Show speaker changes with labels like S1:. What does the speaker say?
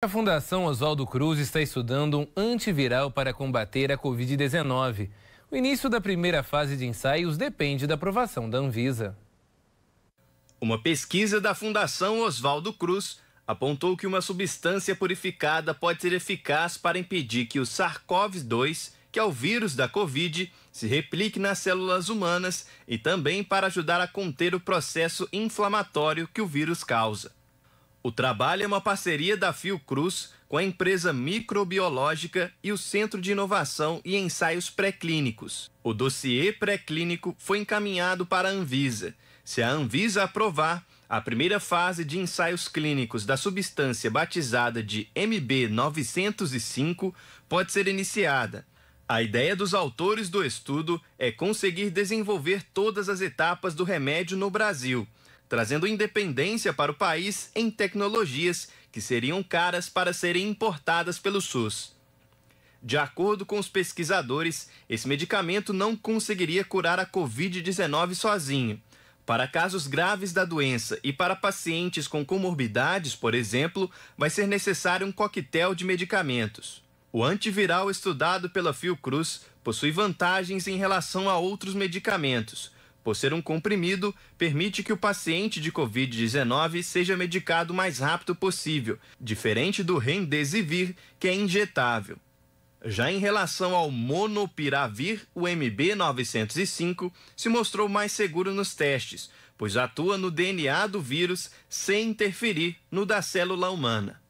S1: A Fundação Oswaldo Cruz está estudando um antiviral para combater a Covid-19. O início da primeira fase de ensaios depende da aprovação da Anvisa.
S2: Uma pesquisa da Fundação Oswaldo Cruz apontou que uma substância purificada pode ser eficaz para impedir que o SARS-CoV-2, que é o vírus da Covid, se replique nas células humanas e também para ajudar a conter o processo inflamatório que o vírus causa. O trabalho é uma parceria da Fiocruz com a empresa microbiológica e o Centro de Inovação e Ensaios Pré-Clínicos. O dossiê pré-clínico foi encaminhado para a Anvisa. Se a Anvisa aprovar, a primeira fase de ensaios clínicos da substância batizada de MB905 pode ser iniciada. A ideia dos autores do estudo é conseguir desenvolver todas as etapas do remédio no Brasil, trazendo independência para o país em tecnologias que seriam caras para serem importadas pelo SUS. De acordo com os pesquisadores, esse medicamento não conseguiria curar a Covid-19 sozinho para casos graves da doença e para pacientes com comorbidades, por exemplo, vai ser necessário um coquetel de medicamentos. O antiviral estudado pela Fiocruz possui vantagens em relação a outros medicamentos. Por ser um comprimido, permite que o paciente de Covid-19 seja medicado o mais rápido possível, diferente do Remdesivir, que é injetável. Já em relação ao monopiravir, o MB905 se mostrou mais seguro nos testes, pois atua no DNA do vírus sem interferir no da célula humana.